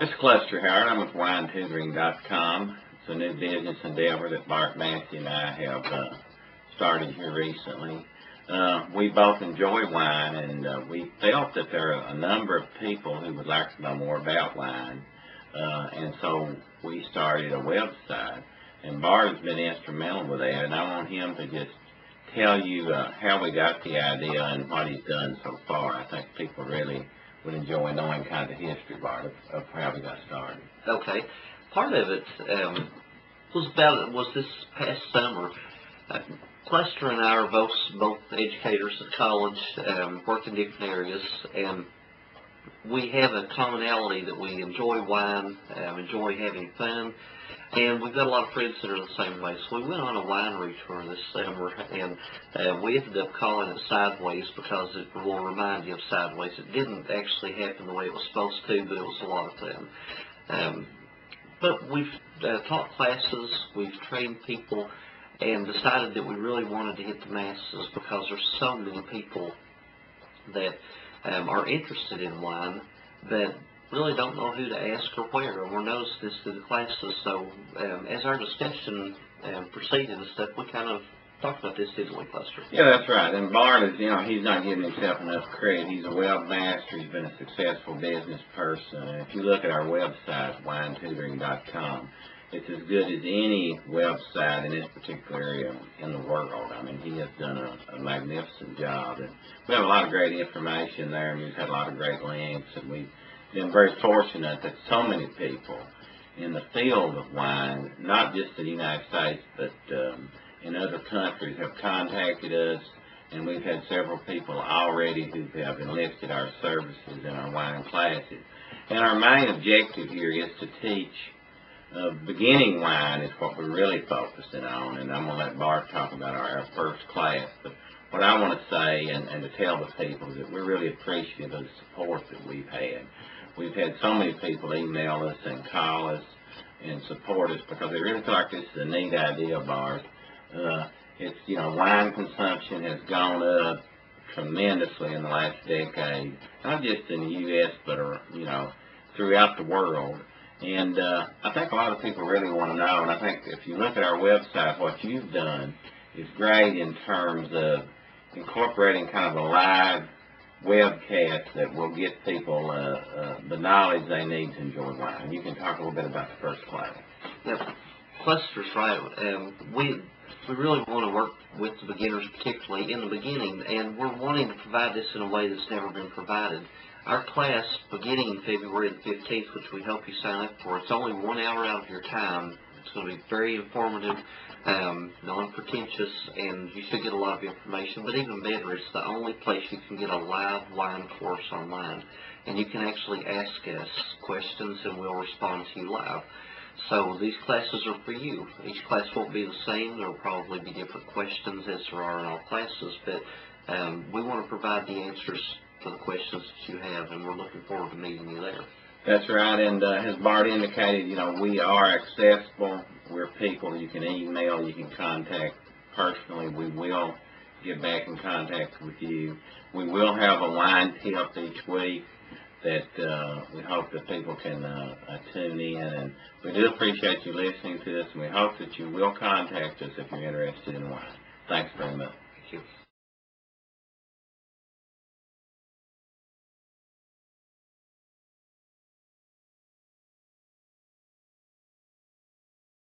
This is Lester Howard. I'm with WineTutoring.com. It's a new business endeavor that Bart Massey and I have uh, started here recently. Uh, we both enjoy wine, and uh, we felt that there are a number of people who would like to know more about wine. Uh, and so we started a website, and Bart has been instrumental with that, and I want him to just tell you uh, how we got the idea and what he's done so far. I think people really would enjoy knowing kind of history, Bart, of, of how we got started. Okay. Part of it um, was about was this past summer. Uh, Lester and I are both both educators at college, um, work in different areas, and we have a commonality that we enjoy wine, um, enjoy having fun, and we've got a lot of friends that are the same way. So we went on a winery tour this summer, and uh, we ended up calling it Sideways because it will remind you of Sideways. It didn't actually happen the way it was supposed to, but it was a lot of fun. Um, but we've uh, taught classes, we've trained people, and decided that we really wanted to hit the masses because there's so many people that um, are interested in wine that really don't know who to ask or where, and we're this through the classes. So um, as our discussion um, proceeded and stuff, we kind of talked about this, didn't we, Lester? Yeah, that's right. And Bart is, you know, he's not giving himself enough credit. He's a webmaster. He's been a successful business person. And if you look at our website, winetutoring.com, it's as good as any website in this particular area in the world. I mean, he has done a, a magnificent job. And we have a lot of great information there, and we've had a lot of great links, and we've been very fortunate that so many people in the field of wine, not just in the United States, but um, in other countries, have contacted us, and we've had several people already who have enlisted our services in our wine classes. And our main objective here is to teach uh, beginning wine is what we're really focusing on, and I'm going to let Bart talk about our, our first class. But what I want to say and, and to tell the people is that we're really appreciative of the support that we've had. We've had so many people email us and call us and support us because they really feel like this is a neat idea, Bart. Uh, it's, you know, wine consumption has gone up tremendously in the last decade, not just in the U.S., but, uh, you know, throughout the world. And uh, I think a lot of people really want to know, and I think if you look at our website, what you've done is great in terms of incorporating kind of a live webcast that will get people uh, uh, the knowledge they need to enjoy wine. You can talk a little bit about the first class. Yep. Lester's right. Um, we we really want to work with the beginners, particularly in the beginning, and we're wanting to provide this in a way that's never been provided. Our class, beginning February the 15th, which we hope you sign up for, it's only one hour out of your time. It's going to be very informative, um, non-pretentious, and you should get a lot of information. But even better, it's the only place you can get a live wine course online. And you can actually ask us questions, and we'll respond to you live. So these classes are for you. Each class won't be the same. There will probably be different questions as there are in all classes, but um, we want to provide the answers to the questions that you have, and we're looking forward to meeting you there. That's right, and uh, as Bart indicated, you know, we are accessible. We're people you can email, you can contact personally. We will get back in contact with you. We will have a wine tip each week that uh, we hope that people can uh, tune in. And we do appreciate you listening to this, and we hope that you will contact us if you're interested in wine. Thanks very much. Thank.